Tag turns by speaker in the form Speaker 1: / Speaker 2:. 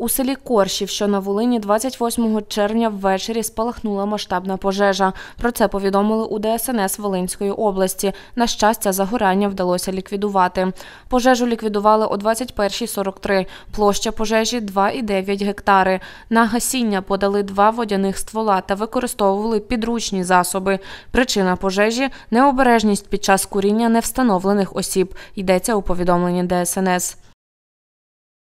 Speaker 1: У селі Коршів, що на Волині, 28 червня ввечері спалахнула масштабна пожежа. Про це повідомили у ДСНС Волинської області. На щастя, загорання вдалося ліквідувати. Пожежу ліквідували о 21.43. Площа пожежі 2,9 гектари. На гасіння подали два водяних ствола та використовували підручні засоби. Причина пожежі необережність під час куріння невстановлених осіб. Йдеться у повідомленні ДСНС.